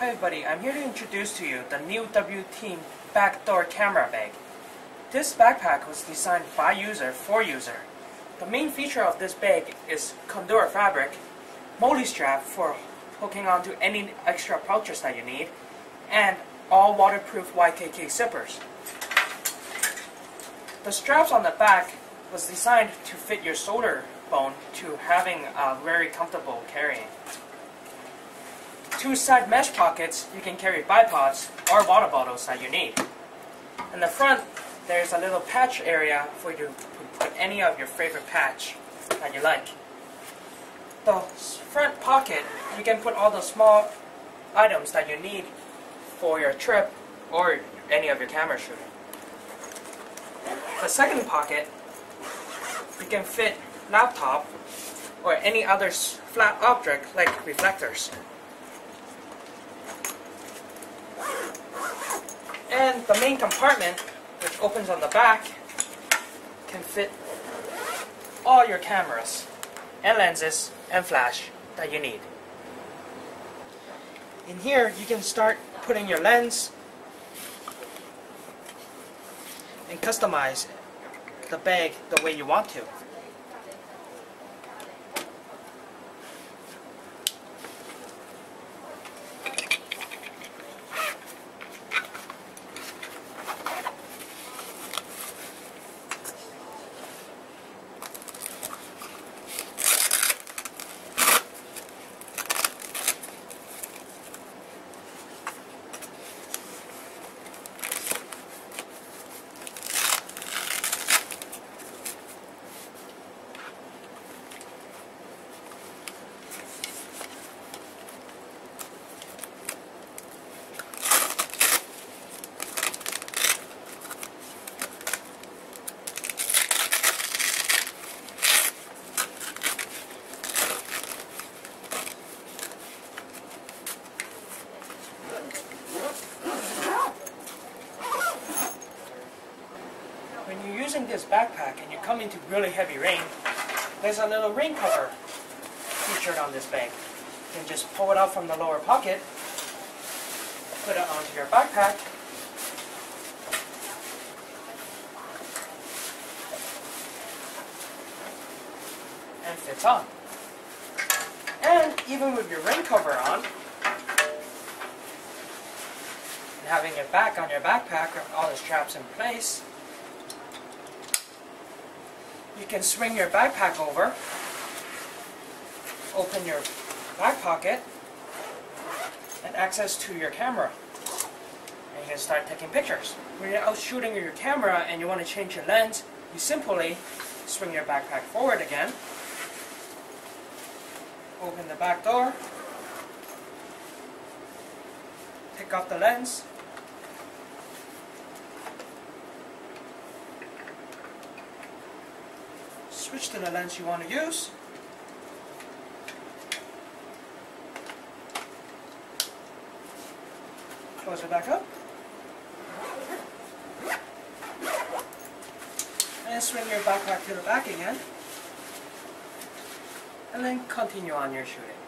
Hi everybody, I'm here to introduce to you the new W-Team backdoor camera bag. This backpack was designed by user for user. The main feature of this bag is Cordura fabric, MOLLE strap for hooking onto any extra pouches that you need, and all waterproof YKK zippers. The straps on the back was designed to fit your shoulder bone to having a very comfortable carrying two side mesh pockets, you can carry bipods or water bottles that you need. In the front, there's a little patch area for you to put any of your favorite patch that you like. The front pocket, you can put all the small items that you need for your trip or any of your camera shooting. The second pocket, you can fit laptop or any other flat object like reflectors. And the main compartment, which opens on the back, can fit all your cameras and lenses and flash that you need. In here, you can start putting your lens and customize the bag the way you want to. when you're using this backpack and you come into really heavy rain, there's a little rain cover featured on this bag. You can just pull it out from the lower pocket, put it onto your backpack, and fits on. And even with your rain cover on, and having it back on your backpack with all the straps in place, you can swing your backpack over, open your back pocket, and access to your camera. And you can start taking pictures. When you're out shooting your camera and you want to change your lens, you simply swing your backpack forward again, open the back door, pick up the lens, switch to the lens you want to use. Close it back up. And swing your backpack to the back again. And then continue on your shooting.